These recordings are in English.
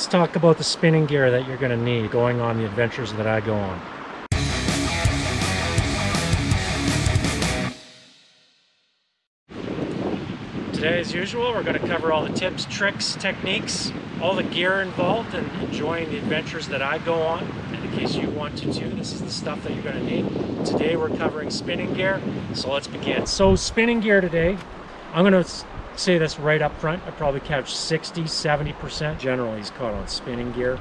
let's talk about the spinning gear that you're going to need going on the adventures that I go on. Today, as usual, we're going to cover all the tips, tricks, techniques, all the gear involved, and enjoying the adventures that I go on. And in case you want to too, this is the stuff that you're going to need. Today, we're covering spinning gear, so let's begin. So, spinning gear today, I'm going to say this right up front. I probably catch 60, 70% generally he's caught on spinning gear.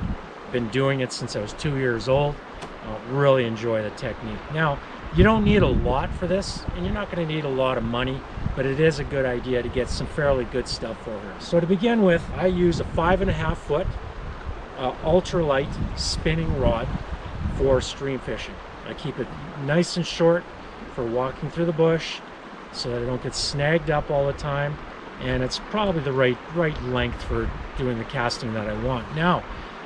Been doing it since I was two years old. Uh, really enjoy the technique. Now, you don't need a lot for this, and you're not going to need a lot of money, but it is a good idea to get some fairly good stuff for her. So to begin with, I use a five and a half foot uh, ultralight spinning rod for stream fishing. I keep it nice and short for walking through the bush so that I don't get snagged up all the time and it's probably the right right length for doing the casting that I want. Now,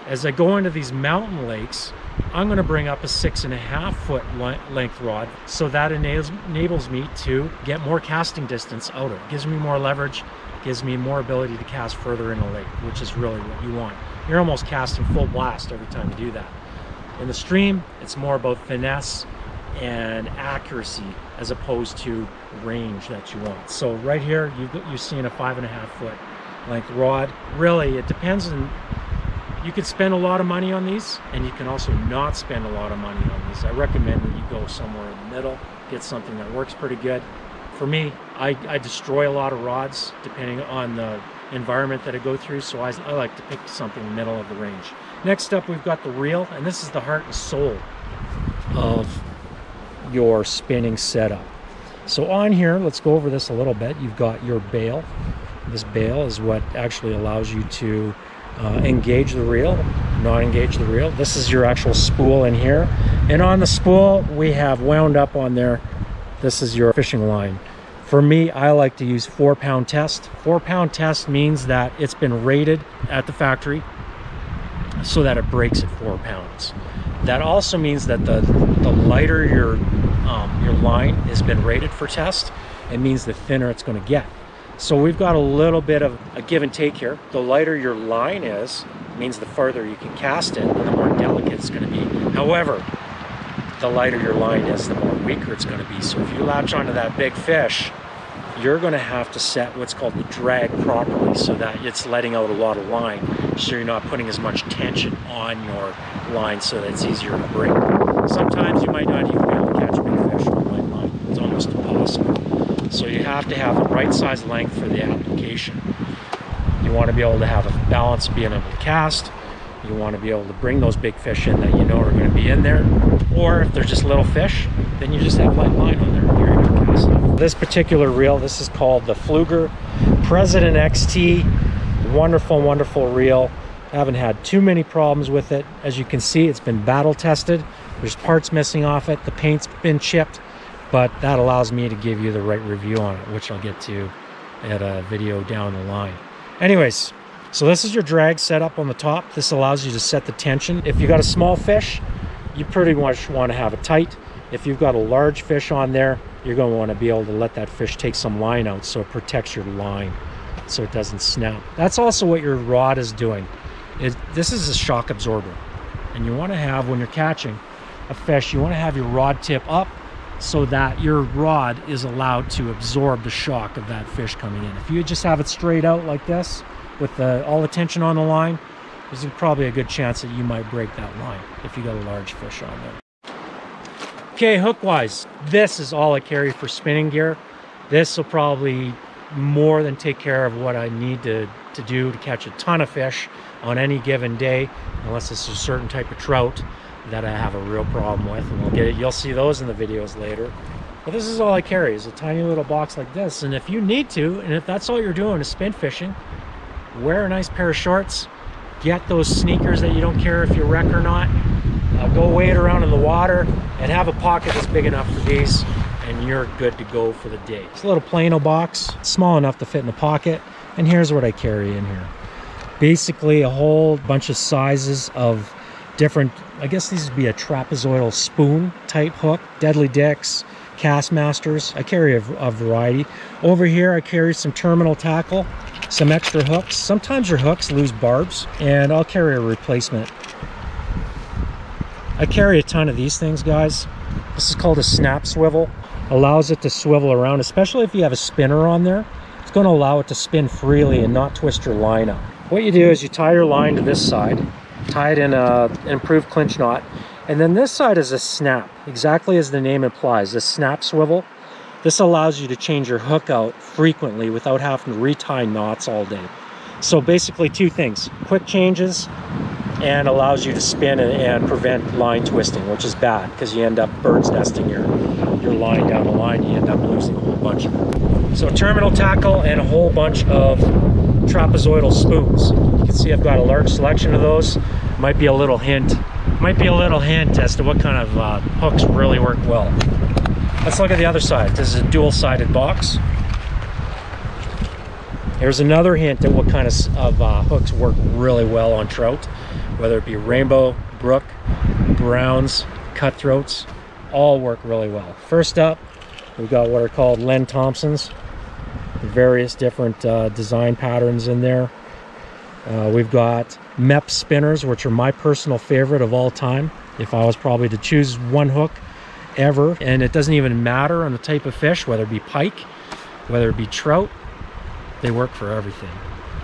as I go into these mountain lakes, I'm going to bring up a six and a half foot length rod so that enables, enables me to get more casting distance out of it. Gives me more leverage, gives me more ability to cast further in a lake, which is really what you want. You're almost casting full blast every time you do that. In the stream, it's more about finesse and accuracy as opposed to range that you want. So right here, you've, you're seeing a five and a half foot length rod. Really, it depends on you could spend a lot of money on these and you can also not spend a lot of money on these. I recommend that you go somewhere in the middle, get something that works pretty good. For me, I, I destroy a lot of rods depending on the environment that I go through, so I, I like to pick something middle of the range. Next up, we've got the reel, and this is the heart and soul of your spinning setup. So on here, let's go over this a little bit. You've got your bail. This bail is what actually allows you to uh, engage the reel, not engage the reel. This is your actual spool in here. And on the spool, we have wound up on there, this is your fishing line. For me, I like to use four pound test. Four pound test means that it's been rated at the factory so that it breaks at four pounds. That also means that the, the lighter your, um, your line has been rated for test, it means the thinner it's gonna get. So we've got a little bit of a give and take here. The lighter your line is, means the farther you can cast it the more delicate it's gonna be. However, the lighter your line is, the more weaker it's gonna be. So if you latch onto that big fish, you're gonna have to set what's called the drag properly so that it's letting out a lot of line so you're not putting as much tension on your line so that it's easier to break. Sometimes you might not even be able to catch big fish on light line. It's almost impossible. So you have to have the right size length for the application. You want to be able to have a balance of being able to cast. You want to be able to bring those big fish in that you know are going to be in there. Or if they're just little fish, then you just have light line on there. You're able to cast them. This particular reel, this is called the Pflueger President XT. Wonderful, wonderful reel. Haven't had too many problems with it. As you can see, it's been battle tested. There's parts missing off it. The paint's been chipped but that allows me to give you the right review on it, which I'll get to at a video down the line. Anyways, so this is your drag setup on the top. This allows you to set the tension. If you got a small fish, you pretty much want to have it tight. If you've got a large fish on there, you're going to want to be able to let that fish take some line out so it protects your line so it doesn't snap. That's also what your rod is doing. It, this is a shock absorber. And you want to have, when you're catching a fish, you want to have your rod tip up so that your rod is allowed to absorb the shock of that fish coming in. If you just have it straight out like this with the, all the tension on the line, there's probably a good chance that you might break that line if you got a large fish on there. Okay, hook wise, this is all I carry for spinning gear. This will probably more than take care of what I need to, to do to catch a ton of fish on any given day, unless it's a certain type of trout that I have a real problem with and we'll get it you'll see those in the videos later but this is all I carry is a tiny little box like this and if you need to and if that's all you're doing is spin fishing wear a nice pair of shorts get those sneakers that you don't care if you wreck or not uh, go wade around in the water and have a pocket that's big enough for these and you're good to go for the day it's a little plano box small enough to fit in the pocket and here's what I carry in here basically a whole bunch of sizes of different, I guess these would be a trapezoidal spoon type hook, Deadly Dicks, Kastmasters. I carry a, a variety. Over here, I carry some terminal tackle, some extra hooks. Sometimes your hooks lose barbs and I'll carry a replacement. I carry a ton of these things, guys. This is called a snap swivel. Allows it to swivel around, especially if you have a spinner on there. It's going to allow it to spin freely and not twist your line up. What you do is you tie your line to this side, tie it in a improved clinch knot, and then this side is a snap, exactly as the name implies, a snap swivel. This allows you to change your hook out frequently without having to retie knots all day. So basically two things, quick changes and allows you to spin and, and prevent line twisting, which is bad because you end up bird's nesting your, your line down the line. You end up losing a whole bunch of them. So terminal tackle and a whole bunch of trapezoidal spoons. You can see I've got a large selection of those. Might be a little hint, might be a little hint as to what kind of uh, hooks really work well. Let's look at the other side. This is a dual-sided box. Here's another hint at what kind of, of uh, hooks work really well on trout, whether it be rainbow, brook, browns, cutthroats, all work really well. First up, we've got what are called Len Thompsons, various different uh, design patterns in there. Uh, we've got Mepps spinners, which are my personal favorite of all time. If I was probably to choose one hook ever, and it doesn't even matter on the type of fish, whether it be pike, whether it be trout, they work for everything.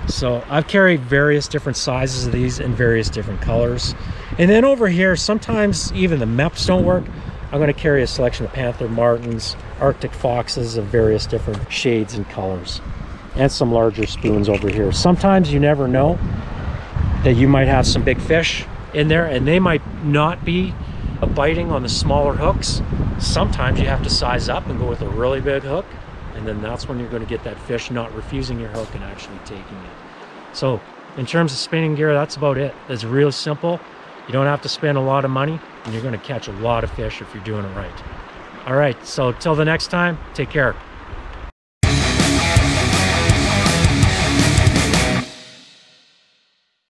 So I've carried various different sizes of these in various different colors. And then over here, sometimes even the Mepps don't work. I'm going to carry a selection of Panther Martins, Arctic Foxes of various different shades and colors. And some larger spoons over here. Sometimes you never know that you might have some big fish in there and they might not be biting on the smaller hooks. Sometimes you have to size up and go with a really big hook and then that's when you're going to get that fish not refusing your hook and actually taking it. So in terms of spinning gear, that's about it. It's real simple. You don't have to spend a lot of money and you're going to catch a lot of fish if you're doing it right. All right, so till the next time, take care.